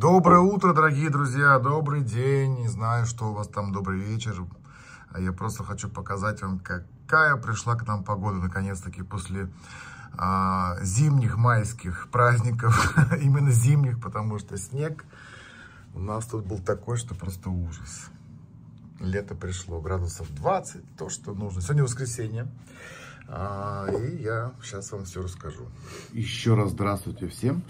Доброе утро, дорогие друзья, добрый день. Не знаю, что у вас там, добрый вечер. А я просто хочу показать вам, какая пришла к нам погода, наконец-таки, после а, зимних майских праздников. Именно зимних, потому что снег у нас тут был такой, что просто ужас. Лето пришло, градусов 20, то, что нужно. Сегодня воскресенье. А, и я сейчас вам все расскажу. Еще раз здравствуйте всем.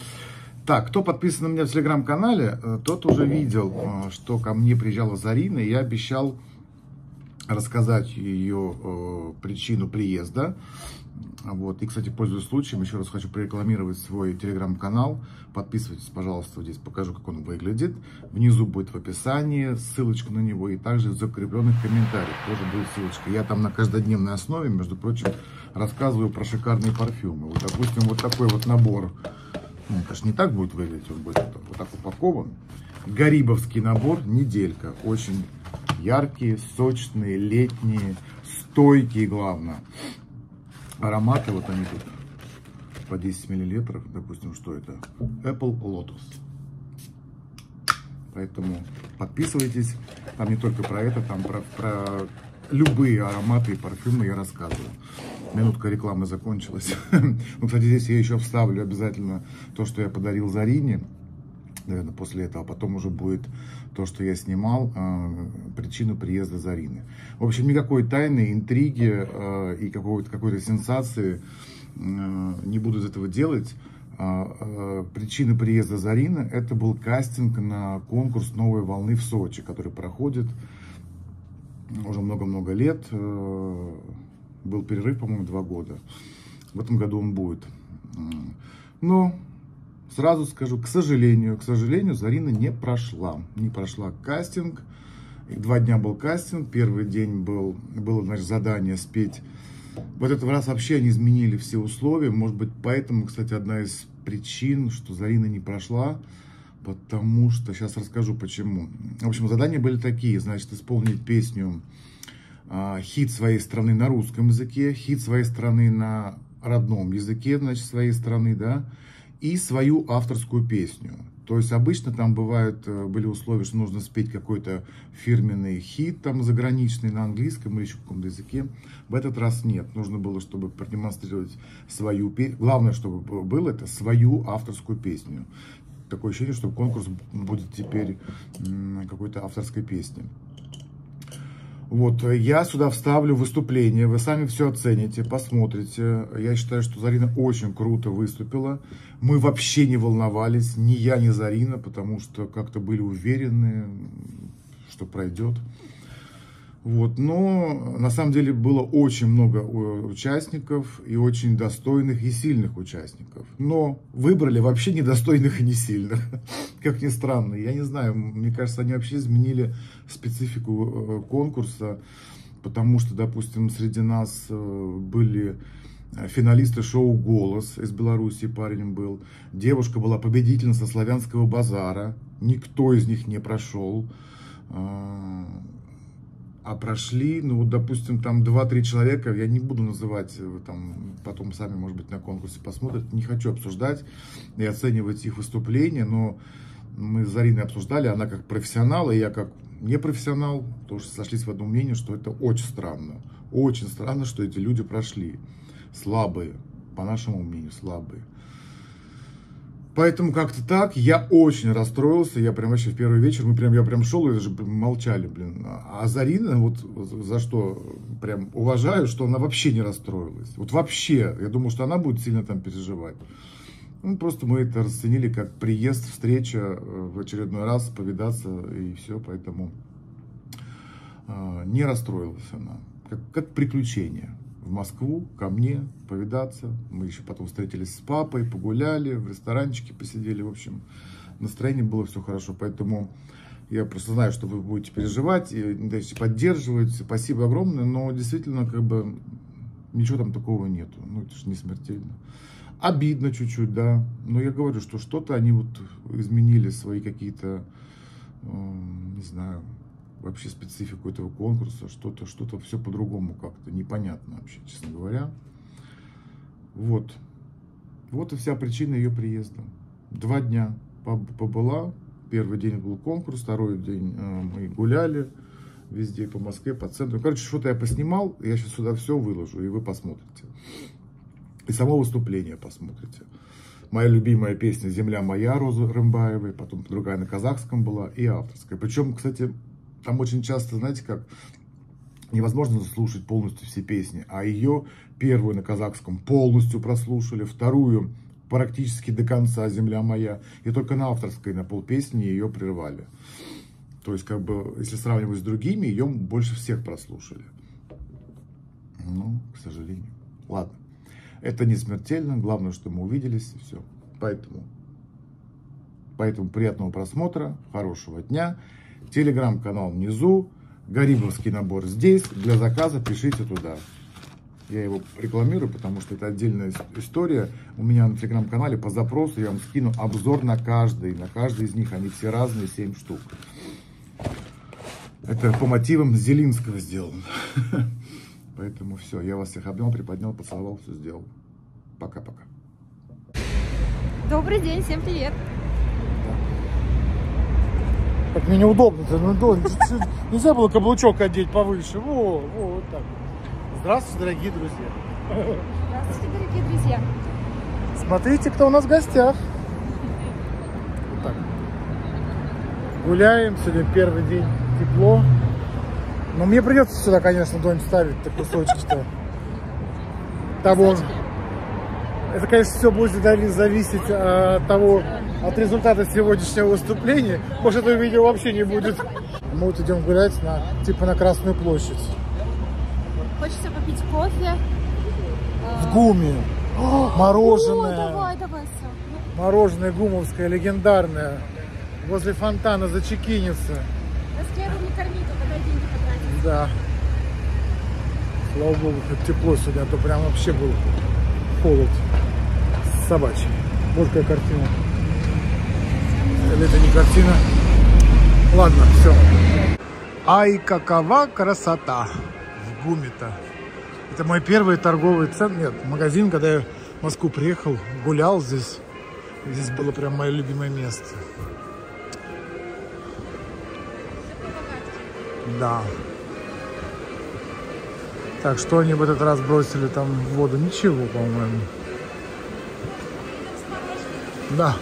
Так, кто подписан на меня в телеграм-канале, э, тот уже видел, э, что ко мне приезжала Зарина, и я обещал рассказать ее э, причину приезда. Вот. И, кстати, пользуясь случаем, еще раз хочу прорекламировать свой телеграм-канал. Подписывайтесь, пожалуйста, здесь покажу, как он выглядит. Внизу будет в описании ссылочка на него, и также в закрепленных комментариях тоже будет ссылочка. Я там на каждодневной основе, между прочим, рассказываю про шикарные парфюмы. Вот, допустим, вот такой вот набор ну, это же не так будет выглядеть, он будет вот так упакован. Гарибовский набор, неделька. Очень яркие, сочные, летние, стойкие, главное. Ароматы, вот они тут по 10 миллилитров, допустим, что это? Apple Lotus. Поэтому подписывайтесь, там не только про это, там про, про любые ароматы и парфюмы я рассказываю. Минутка рекламы закончилась. ну, кстати, здесь я еще вставлю обязательно то, что я подарил Зарине. Наверное, после этого. А потом уже будет то, что я снимал, э, причину приезда Зарины. В общем, никакой тайны, интриги э, и какой-то какой сенсации э, не буду из этого делать. Э, причина приезда Зарины – это был кастинг на конкурс «Новой волны» в Сочи, который проходит уже много-много лет. Был перерыв, по-моему, два года. В этом году он будет. Но сразу скажу, к сожалению, к сожалению, Зарина не прошла. Не прошла кастинг. Два дня был кастинг. Первый день был, было значит, задание спеть. В этот раз вообще они изменили все условия. Может быть, поэтому, кстати, одна из причин, что Зарина не прошла, потому что, сейчас расскажу почему. В общем, задания были такие, значит, исполнить песню хит своей страны на русском языке, хит своей страны на родном языке, значит, своей страны, да, и свою авторскую песню. То есть обычно там бывают, э, были условия, что нужно спеть какой-то фирменный хит там заграничный на английском или еще каком-то языке. В этот раз нет. Нужно было, чтобы продемонстрировать свою песню. Главное, чтобы было это свою авторскую песню. Такое ощущение, что конкурс будет теперь какой-то авторской песни. Вот, э, я сюда вставлю выступление, вы сами все оцените, посмотрите. Я считаю, что Зарина очень круто выступила. Мы вообще не волновались, ни я, ни Зарина, потому что как-то были уверены, что пройдет. Вот, но на самом деле было очень много э, участников и очень достойных и сильных участников. Но выбрали вообще недостойных и не сильных, как ни странно. Я не знаю, мне кажется, они вообще изменили специфику э, конкурса, потому что, допустим, среди нас э, были финалисты шоу «Голос» из Беларуси парень был. Девушка была победительница славянского базара. Никто из них не прошел а, прошли, ну допустим, там 2-3 человека, я не буду называть, э, там, потом сами, может быть, на конкурсе посмотрят, не хочу обсуждать и оценивать их выступления, но мы с Зариной обсуждали, она как профессионал, и я как непрофессионал, тоже сошлись в одном мнении, что это очень странно, очень странно, что эти люди прошли, слабые, по нашему мнению, слабые. Поэтому как-то так, я очень расстроился, я прям вообще в первый вечер, мы прям, я прям шел и даже молчали, блин. А Зарина, вот за что прям уважаю, что она вообще не расстроилась. Вот вообще, я думал, что она будет сильно там переживать. Ну, просто мы это расценили как приезд, встреча э, в очередной раз, повидаться и все, поэтому э, не расстроилась она, как, как приключение в Москву, ко мне, повидаться. Мы еще потом встретились с папой, погуляли, в ресторанчике посидели. В общем, настроение было все хорошо. Поэтому я просто знаю, что вы будете переживать и дальше поддерживать. Спасибо огромное, но действительно, как бы, ничего там такого нету. Ну, это же не смертельно. Обидно чуть-чуть, да. Но я говорю, что что-то они вот изменили свои какие-то, не знаю, вообще специфику этого конкурса, что-то, что-то все по-другому как-то, непонятно вообще, честно говоря. Вот. Вот и вся причина ее приезда. Два дня побыла, Первый день был конкурс, второй день э, мы гуляли везде, по Москве, по центру. Короче, что-то я поснимал, я сейчас сюда все выложу, и вы посмотрите. И само выступление посмотрите. Моя любимая песня «Земля моя» Розы Рымбаевой, потом другая на казахском была, и авторская. Причем, кстати, там очень часто, знаете, как невозможно слушать полностью все песни, а ее первую на казахском полностью прослушали, вторую практически до конца «Земля моя», и только на авторской на полпесни ее прервали. То есть, как бы, если сравнивать с другими, ее больше всех прослушали. Ну, к сожалению. Ладно. Это не смертельно. Главное, что мы увиделись, и все. Поэтому, поэтому приятного просмотра, хорошего дня. Телеграм-канал внизу. Гарибовский набор здесь. Для заказа пишите туда. Я его рекламирую, потому что это отдельная история. У меня на телеграм-канале по запросу я вам скину обзор на каждый. На каждый из них. Они все разные, 7 штук. Это по мотивам Зелинского сделано. Поэтому все, я вас всех обнял, приподнял, поцеловал, все сделал. Пока-пока. Добрый день, всем привет. Так мне неудобно-то, ну, нельзя было каблучок одеть повыше. Во, во, вот так. Здравствуйте, дорогие друзья. Здравствуйте, дорогие друзья. Смотрите, кто у нас в гостях. Вот так. Гуляем, сегодня первый день тепло. Но мне придется сюда, конечно, Донь, ставить так кусочки-то. Того. Это, конечно, все будет зависеть от того, от результата сегодняшнего выступления. Может, этого видео вообще не будет. Мы вот идем гулять на, типа на Красную площадь. Хочется попить кофе. В ГУМе. О, мороженое. О, давай, давай, все. Мороженое гумовское, легендарное. Возле фонтана зачекинется. На склеру не корми, только дай деньги потратить. Да. Слава богу, хоть тепло сегодня, а то прям вообще был холод собачий. Вот какая картина. Это не картина? Ладно, все. Ай, какова красота в Гуме-то. Это мой первый торговый центр, нет, магазин, когда я в Москву приехал, гулял здесь. Здесь было прям мое любимое место. Да. Так, что они в этот раз бросили там в воду? Ничего, по-моему. Да,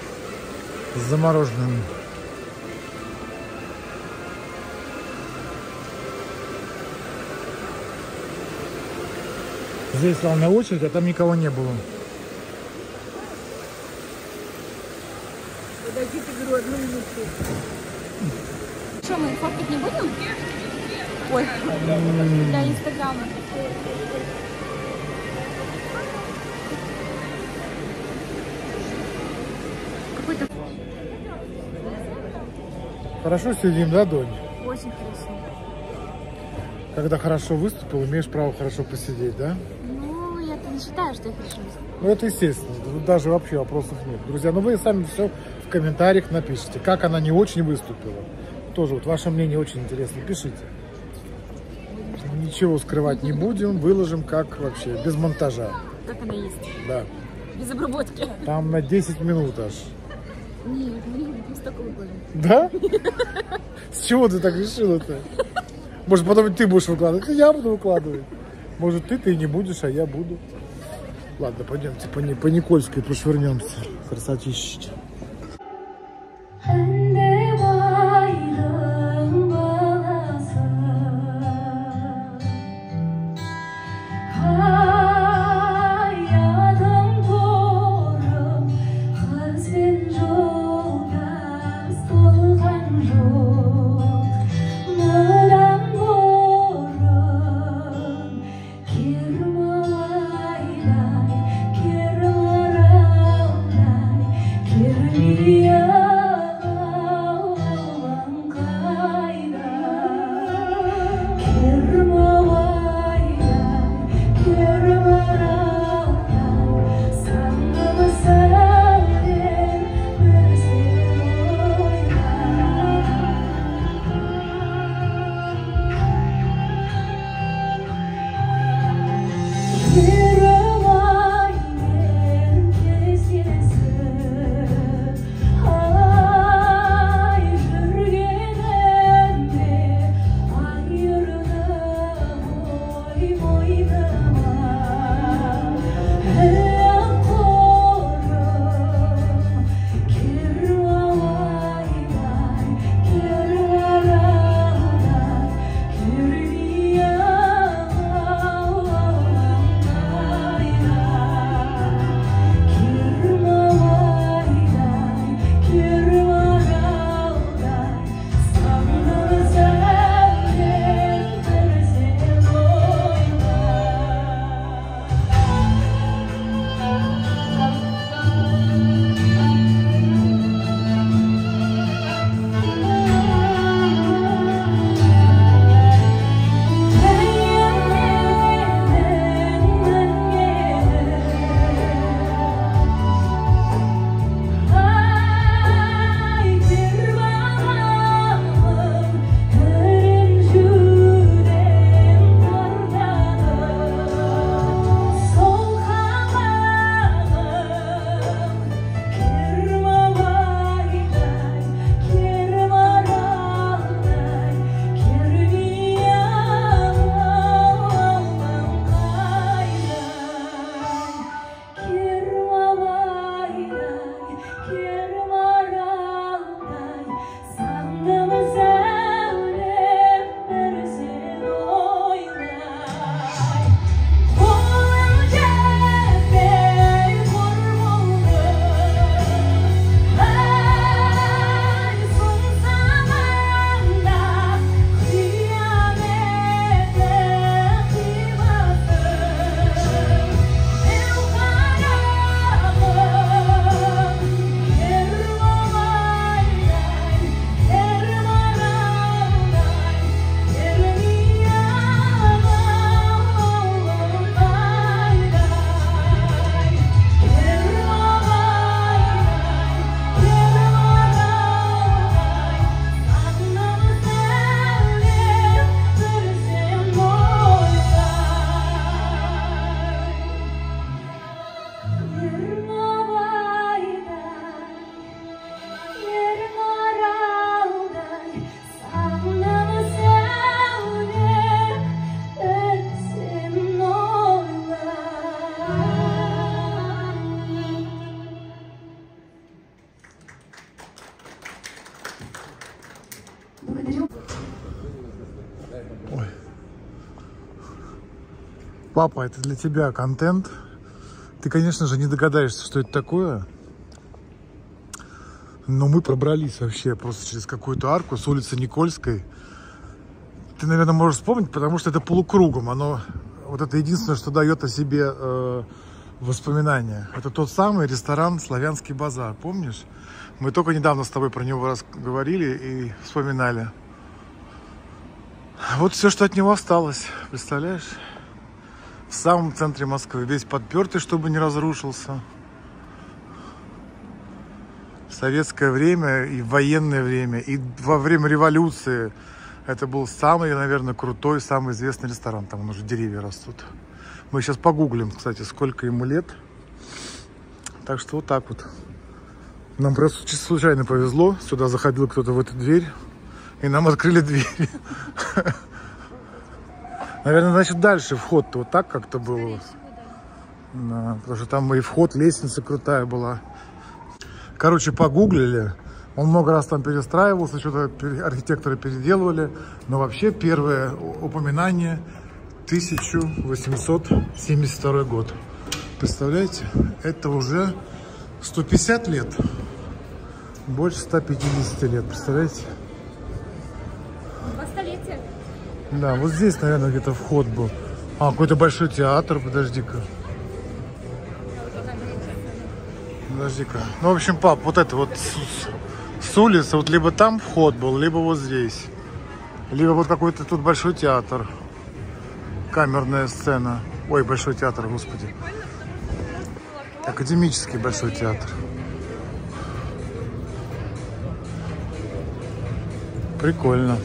с замороженным. Здесь главная очередь, а там никого не было. Подождите, говорю, одну минутку. Что, мы фоткать не будем? Ой, для Инстаграма. Хорошо сидим, да, Донь? очень хорошо. Когда хорошо выступил, имеешь право хорошо посидеть, да? Ну, я-то не считаю, что я хорошо Ну, это естественно. Тут даже вообще вопросов нет. Друзья, ну вы сами все в комментариях напишите. Как она не очень выступила. Тоже вот ваше мнение очень интересно. Пишите. Ничего скрывать не будем. Выложим как вообще, без монтажа. Как она есть. Да. Без обработки. Там на 10 минут аж. Нет, мы не столько выложим. Да? С чего ты так решила-то? Может, потом ты будешь выкладывать, я буду выкладывать. Может, ты, ты не будешь, а я буду. Ладно, пойдемте по, по Никольской прошвырнемся. Красотища. Папа, это для тебя контент. Ты, конечно же, не догадаешься, что это такое. Но мы пробрались вообще просто через какую-то арку с улицы Никольской. Ты, наверное, можешь вспомнить, потому что это полукругом. Оно вот это единственное, что дает о себе э, воспоминания. Это тот самый ресторан «Славянский базар». Помнишь? Мы только недавно с тобой про него раз говорили и вспоминали. Вот все, что от него осталось, представляешь? В самом центре Москвы, весь подпертый, чтобы не разрушился. В советское время и в военное время, и во время революции это был самый, наверное, крутой, самый известный ресторан. Там уже деревья растут. Мы сейчас погуглим, кстати, сколько ему лет. Так что вот так вот. Нам просто случайно повезло. Сюда заходил кто-то в эту дверь. И нам открыли дверь. Наверное, значит, дальше вход-то вот так как-то было. Да, потому что там и вход, лестница крутая была. Короче, погуглили. Он много раз там перестраивался, что-то архитекторы переделывали. Но вообще первое упоминание 1872 год. Представляете? Это уже 150 лет. Больше 150 лет, представляете? Да, вот здесь, наверное, где-то вход был. А, какой-то большой театр, подожди-ка. Подожди-ка. Ну, в общем, пап, вот это вот с, с- улицы, вот либо там вход был, либо вот здесь. Либо вот какой-то тут большой театр. Камерная сцена. Ой, большой театр, господи. Академический большой театр. Прикольно.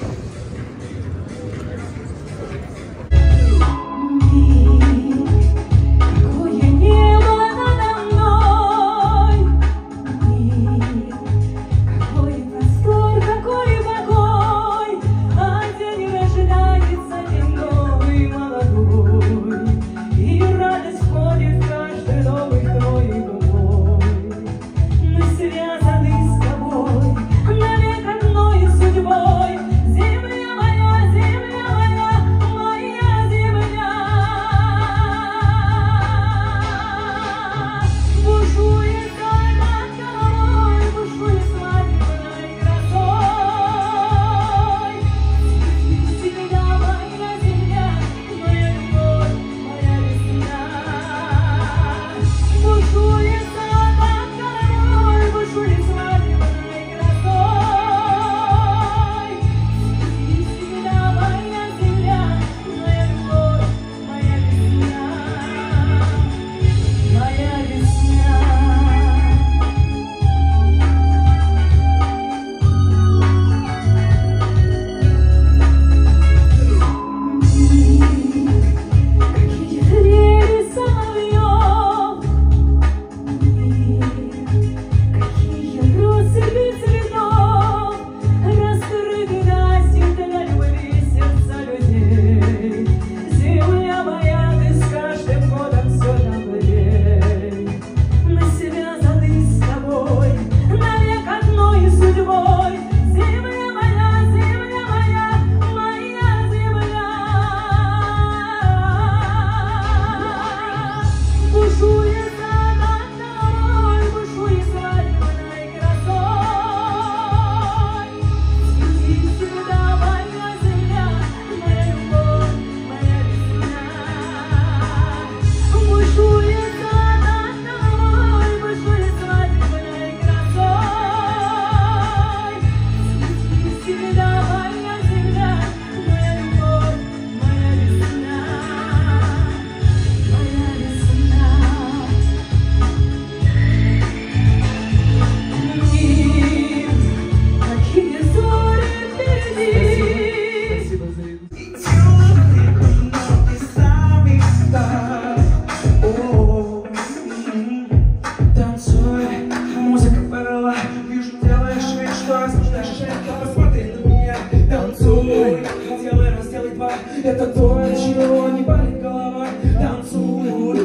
Это то, от чего не болит голова Танцуй.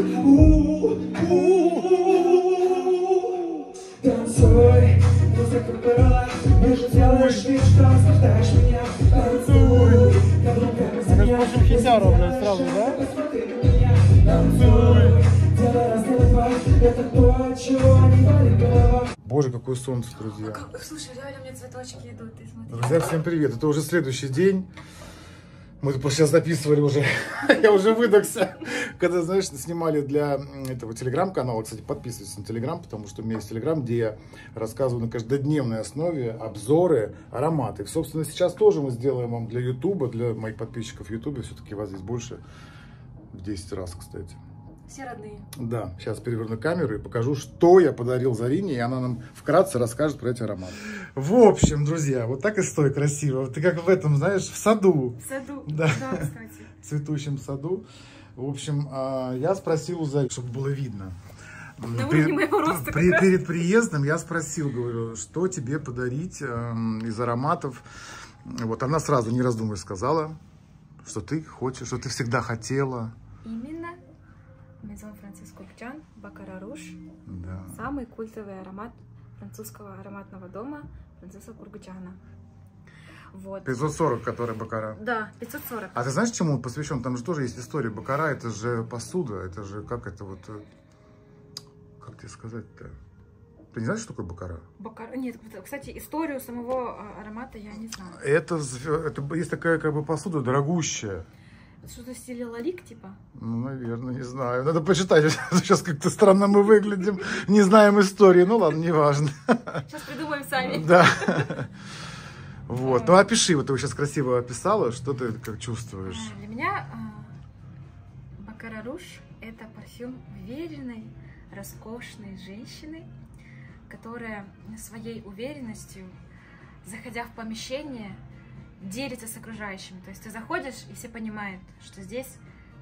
Танцуй, музыка повела Вижу, делаешь вид, что осуждаешь меня Танцуй Как руками за меня Очень хитяру, блядь, сразу, да? Посмотри на меня Танцуй Делай Это то, от чего не болит голова Боже, какое солнце, друзья. Слушай, реально мне цветочки идут, ты смотри. Друзья, всем привет. Это уже следующий день. Мы сейчас записывали уже. Я уже выдохся. Когда, знаешь, снимали для этого телеграм-канала. Кстати, подписывайтесь на телеграм, потому что у меня есть телеграм, где я рассказываю на каждодневной основе обзоры, ароматы. Собственно, сейчас тоже мы сделаем вам для Ютуба, для моих подписчиков Ютубе. Все-таки вас здесь больше в 10 раз, кстати. Все родные. Да, сейчас переверну камеру и покажу, что я подарил Зарине, и она нам вкратце расскажет про эти ароматы. В общем, друзья, вот так и стой красиво. Ты как в этом, знаешь, в саду, В саду. Да. кстати. в цветущем саду. В общем, а, я спросил у Зари, чтобы было видно. На При- моего роста при- перед приездом я спросил, говорю, что тебе подарить эм, из ароматов. Вот она сразу, не раздумывая, сказала, что ты хочешь, что ты всегда хотела. Именно Куркчан, Бакара Руш. Да. Самый культовый аромат французского ароматного дома Франциска Кургучана. Вот. 540, который Бакара. Да, 540. А ты знаешь, чему он посвящен? Там же тоже есть история. Бакара это же посуда, это же как это вот... э, Как тебе сказать-то? Ты не знаешь, что такое бакара? Бакар... Нет, кстати, историю самого а, аромата я не знаю. Это, это есть такая как бы посуда дорогущая. Что-то в стиле лалик, типа? Ну, наверное, не знаю. Надо почитать. Сейчас как-то странно мы выглядим. Не знаем истории. Ну ладно, неважно. Сейчас придумаем сами. Да. Вот. Ну опиши, вот ты сейчас красиво описала, что ты как чувствуешь? А, Для меня а, Бакара Руш – это парфюм уверенной, роскошной женщины, которая своей уверенностью, заходя в помещение, делится с окружающими. То есть ты заходишь, и все понимают, что здесь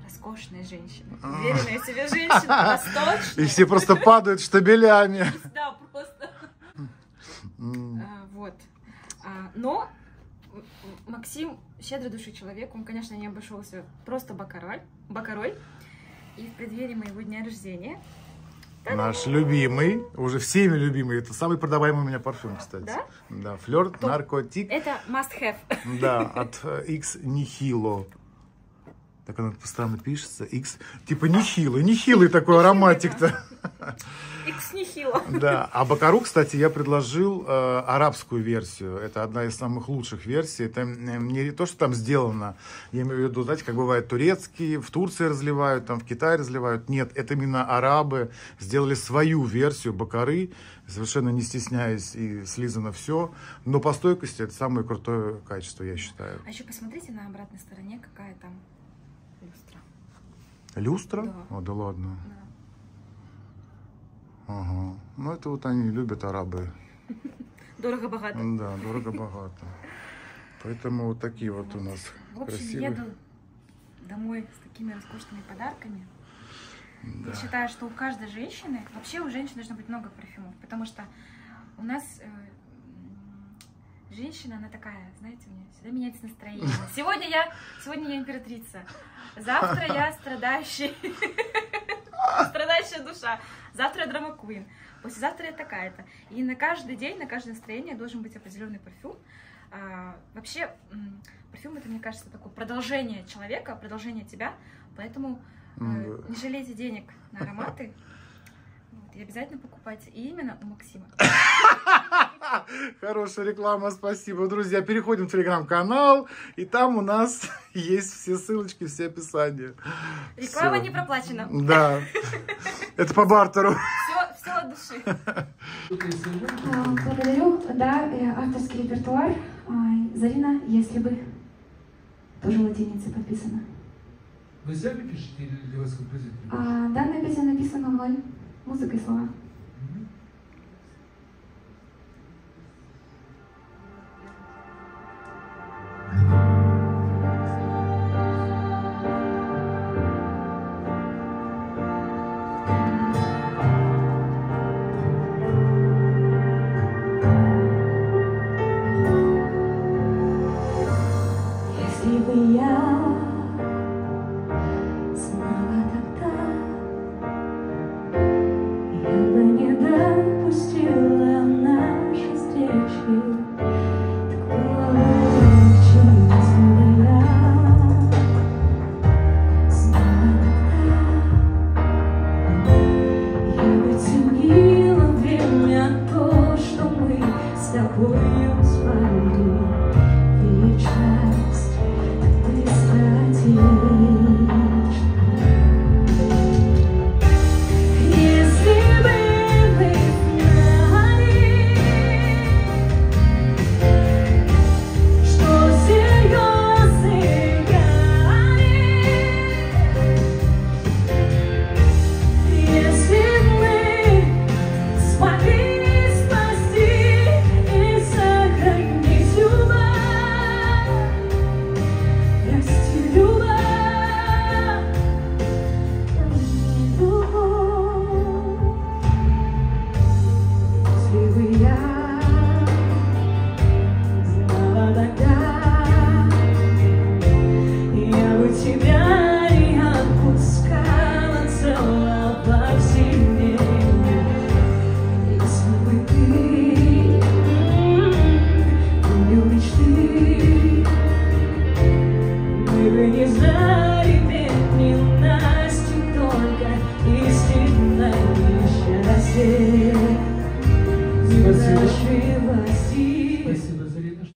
роскошная женщина, уверенная в себе женщина, восточная. И все просто падают штабелями. Да, просто. А, Вот. А, Но Максим щедрый души человек, он, конечно, не обошелся просто бакароль, бакароль. И в преддверии моего дня рождения, Наш любимый, уже всеми любимый, это самый продаваемый у меня парфюм, кстати. Да? Да, Топ. наркотик. это must have. Да, от э, X Nihilo. Так оно странно пишется. X, типа нехилый, нехилый такой ароматик-то. Икс нихило. Да, а Бакару, кстати, я предложил э, арабскую версию. Это одна из самых лучших версий. Это не то, что там сделано. Я имею в виду, знаете, как бывает турецкие, в Турции разливают, там в Китае разливают. Нет, это именно арабы сделали свою версию Бакары, совершенно не стесняясь и слизано все. Но по стойкости это самое крутое качество, я считаю. А еще посмотрите на обратной стороне, какая там. Люстра? Да. О, да ладно. Да. Ага. Ну, это вот они любят арабы. Дорого-богато. Да, дорого-богато. Поэтому вот такие вот у нас В общем, красивые. еду домой с такими роскошными подарками. Я считаю, что у каждой женщины, вообще у женщин должно быть много парфюмов, потому что у нас э, женщина, она такая, знаете, у нее всегда меняется настроение. Сегодня я, сегодня я императрица, завтра я страдающий, страдающая душа, завтра я драма квин, послезавтра я такая-то. И на каждый день, на каждое настроение должен быть определенный парфюм. А, вообще, парфюм это, мне кажется, такое продолжение человека, продолжение тебя, поэтому э, да. не жалейте денег на ароматы. Вот, и обязательно покупайте. И именно у Максима. Хорошая реклама, спасибо. Друзья, переходим в телеграм-канал, и там у нас есть все ссылочки, все описания. Реклама Всё. не проплачена. Да, это по бартеру. Все, все от души. А, Благодарю. Да, э, авторский репертуар. А, Зарина, если бы. Тоже латиницей подписано. Вы сами пишете или для вас композитор? А, данная песня написана мной. Музыка и слова.